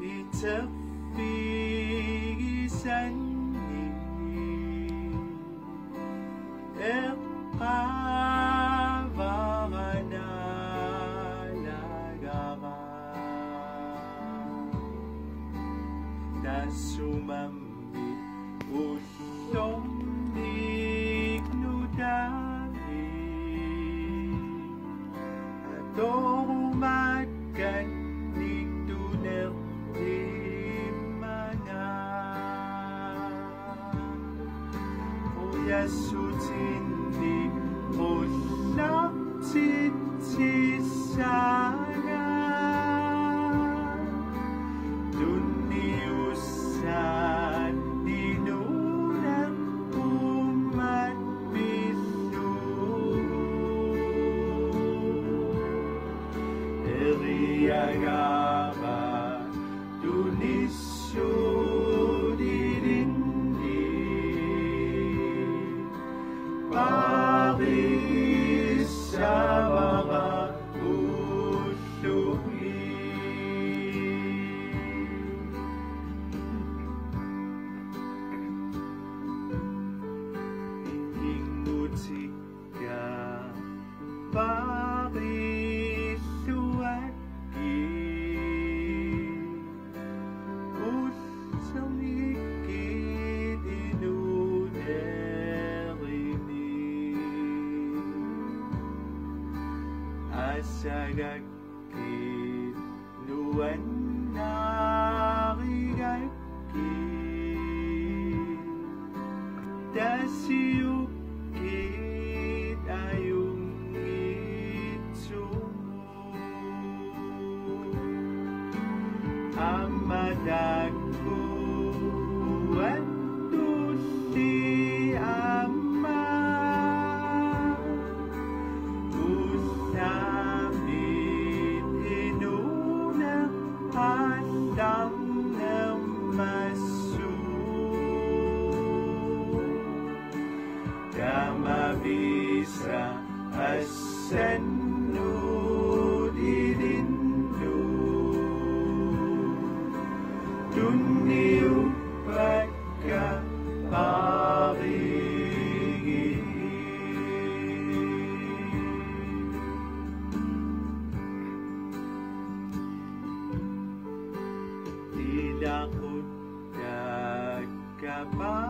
ocaso it's a figisan Sumambi usyong ignudari Atong makan nigduner imana Kuya sutindi Ulang sana. Duniusan dinulang umat bisu Eriagaba Dunisyo dirindi inuderini Asagakit luan Ascendu dirindu Duniu pekka parigi Tidak aku tak kapal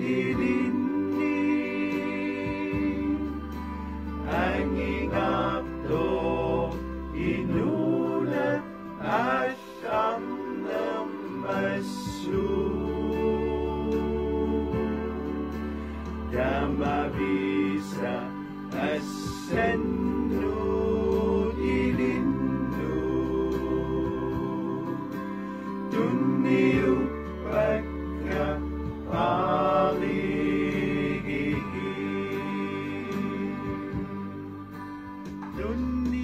sumi don't need